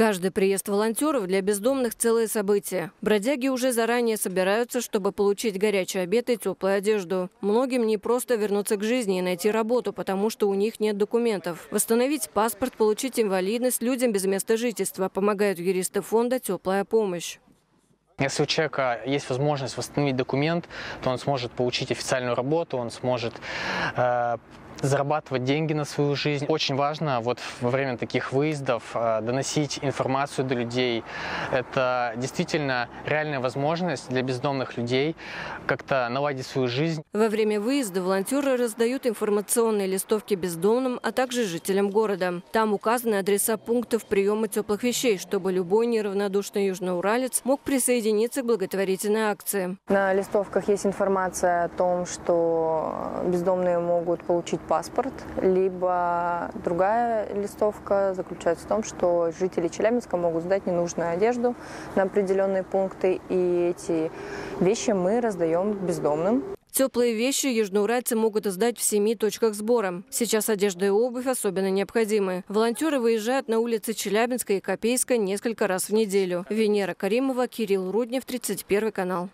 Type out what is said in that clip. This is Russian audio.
Каждый приезд волонтеров для бездомных – целое событие. Бродяги уже заранее собираются, чтобы получить горячий обед и теплую одежду. Многим не просто вернуться к жизни и найти работу, потому что у них нет документов. Восстановить паспорт, получить инвалидность людям без места жительства помогают юристы фонда «Теплая помощь». Если у человека есть возможность восстановить документ, то он сможет получить официальную работу, он сможет э, зарабатывать деньги на свою жизнь. Очень важно вот во время таких выездов э, доносить информацию до людей. Это действительно реальная возможность для бездомных людей как-то наладить свою жизнь. Во время выезда волонтеры раздают информационные листовки бездомным, а также жителям города. Там указаны адреса пунктов приема теплых вещей, чтобы любой неравнодушный южноуралец мог присоединиться к благотворительной акции. На листовках есть информация о том, что бездомные могут получить паспорт, либо другая листовка заключается в том, что жители Челябинска могут сдать ненужную одежду на определенные пункты, и эти вещи мы раздаем бездомным. Теплые вещи южноуральцы могут сдать в семи точках сбора. Сейчас одежда и обувь особенно необходимы. Волонтеры выезжают на улицы Челябинска и Копейска несколько раз в неделю. Венера Каримова, Кирилл Руднев, 31 канал.